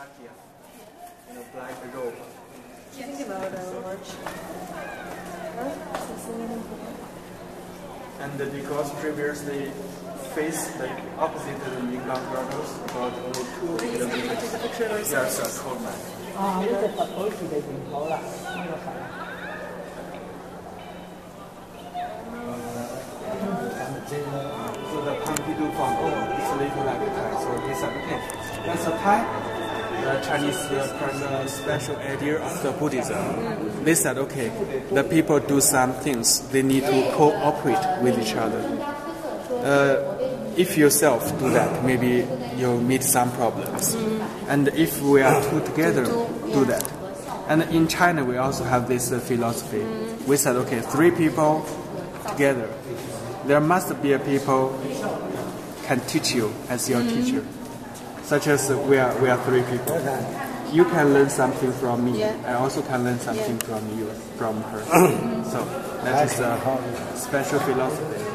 Sakya and applied the robe. Yes. Think about our. And because previously face the opposite of the Yungang brothers, about only two kilometers. Yes, a cold. Ah, this is. So the Pompidou Pond, oh, a little like a pie, so it's a pie. That's a. The Chinese uh, special idea of the Buddhism. They said, okay, the people do some things, they need to cooperate with each other. Uh, if yourself do that, maybe you'll meet some problems. And if we are two together, do that. And in China, we also have this uh, philosophy. We said, okay, three people together. There must be a people can teach you as your teacher. Such as we are, we are three people. You can learn something from me. Yeah. I also can learn something from you, from her. so that is a special philosophy.